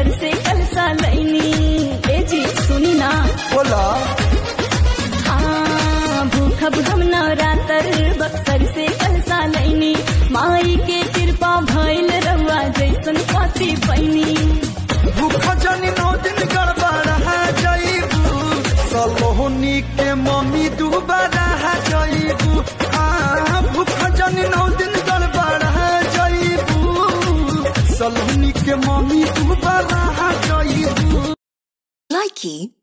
बक्सर से कलसा लैनी। ए जी सुनी ना। बोला। हाँ भूखब हम नवरात्र बक्सर से कलसा लैनी। माई के कृपा भइल रउआ जैसन पति पैनी भूख जनी नौ दिन गड़बड़ा जईबू सलोनी के मम्मी दुबारा जईबू हाँ भूख जनी नौ दिन गड़बड़ा जईबू सलोनी के मम्मी दुबारा जईबू Likey